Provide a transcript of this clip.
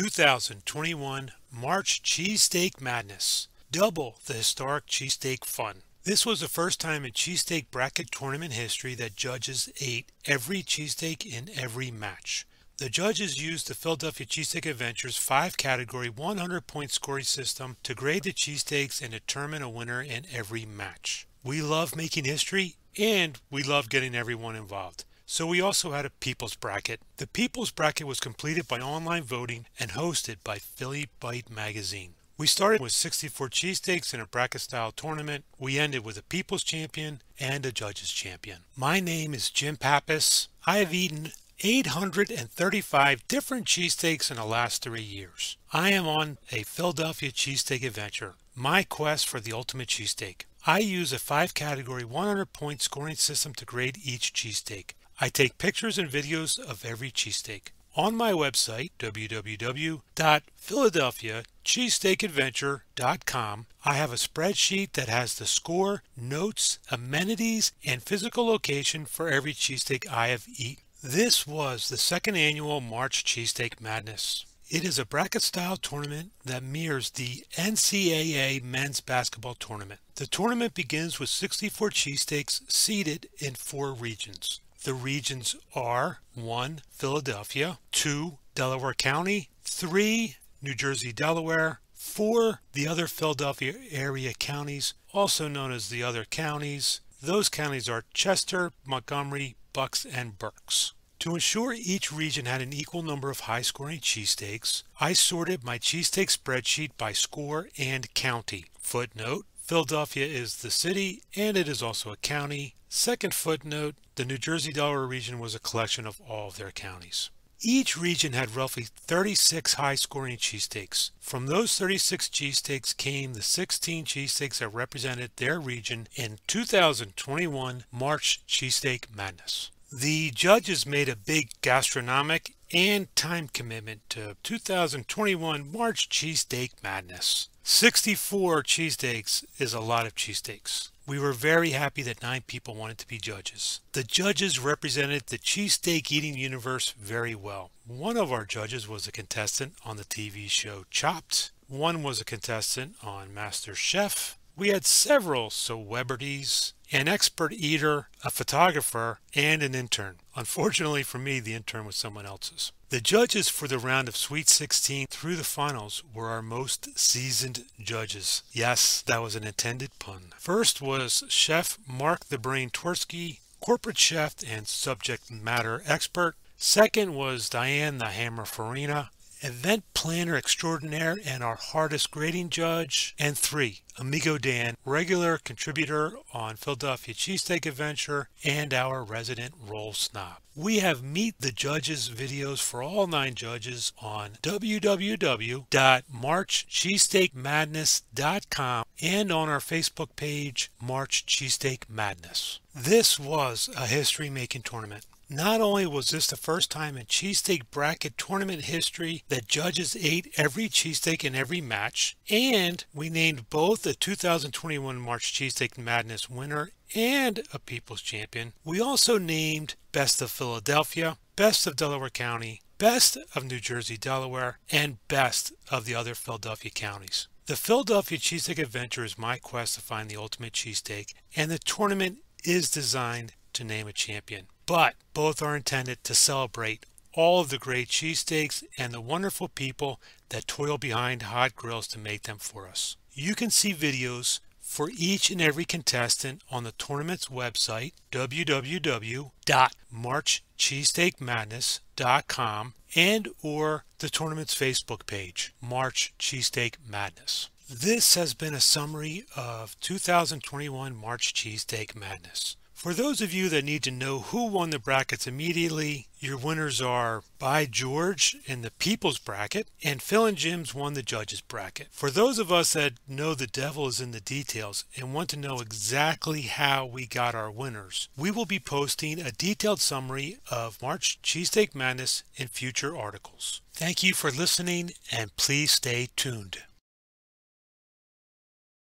2021 March Cheesesteak Madness. Double the historic cheesesteak fun. This was the first time in cheesesteak bracket tournament history that judges ate every cheesesteak in every match. The judges used the Philadelphia Cheesesteak Adventures 5 category 100 point scoring system to grade the cheesesteaks and determine a winner in every match. We love making history and we love getting everyone involved. So we also had a People's Bracket. The People's Bracket was completed by online voting and hosted by Philly Bite Magazine. We started with 64 cheesesteaks in a bracket style tournament. We ended with a People's Champion and a Judges Champion. My name is Jim Pappas. I have eaten 835 different cheesesteaks in the last three years. I am on a Philadelphia cheesesteak adventure, my quest for the ultimate cheesesteak. I use a five category 100 point scoring system to grade each cheesesteak. I take pictures and videos of every cheesesteak. On my website, www.philadelphiacheesesteakadventure.com, I have a spreadsheet that has the score, notes, amenities, and physical location for every cheesesteak I have eaten. This was the second annual March Cheesesteak Madness. It is a bracket style tournament that mirrors the NCAA men's basketball tournament. The tournament begins with 64 cheesesteaks seeded in four regions. The regions are 1. Philadelphia, 2. Delaware County, 3. New Jersey, Delaware, 4. The other Philadelphia area counties, also known as the other counties. Those counties are Chester, Montgomery, Bucks, and Berks. To ensure each region had an equal number of high-scoring cheesesteaks, I sorted my cheesesteak spreadsheet by score and county. Footnote, Philadelphia is the city and it is also a county. Second footnote, the New Jersey Delaware region was a collection of all of their counties. Each region had roughly 36 high scoring cheesesteaks. From those 36 cheesesteaks came the 16 cheesesteaks that represented their region in 2021 March Cheesesteak Madness. The judges made a big gastronomic and time commitment to 2021 March Cheesesteak Madness. 64 cheesesteaks is a lot of cheesesteaks. We were very happy that nine people wanted to be judges. The judges represented the cheesesteak eating universe very well. One of our judges was a contestant on the TV show Chopped. One was a contestant on MasterChef. We had several celebrities, an expert eater, a photographer, and an intern. Unfortunately for me, the intern was someone else's. The judges for the round of Sweet 16 through the finals were our most seasoned judges. Yes, that was an intended pun. First was Chef Mark the Brain Twersky, corporate chef and subject matter expert. Second was Diane the Hammer Farina, event planner extraordinaire and our hardest grading judge. And three, Amigo Dan, regular contributor on Philadelphia Cheesesteak Adventure and our resident roll snob. We have Meet the Judges videos for all nine judges on www.marchcheesesteakmadness.com and on our Facebook page, March Cheesesteak Madness. This was a history making tournament. Not only was this the first time in cheesesteak bracket tournament history that judges ate every cheesesteak in every match, and we named both the 2021 March Cheesesteak Madness winner and a People's Champion, we also named Best of Philadelphia, Best of Delaware County, Best of New Jersey, Delaware, and Best of the other Philadelphia counties. The Philadelphia Cheesesteak Adventure is my quest to find the ultimate cheesesteak, and the tournament is designed to name a champion but both are intended to celebrate all of the great cheesesteaks and the wonderful people that toil behind hot grills to make them for us. You can see videos for each and every contestant on the tournament's website, www.marchcheesesteakmadness.com and or the tournament's Facebook page, March Cheesesteak Madness. This has been a summary of 2021 March Cheesesteak Madness. For those of you that need to know who won the brackets immediately, your winners are By George in the People's Bracket, and Phil and Jim's won the Judges Bracket. For those of us that know the devil is in the details and want to know exactly how we got our winners, we will be posting a detailed summary of March Cheesesteak Madness in future articles. Thank you for listening and please stay tuned.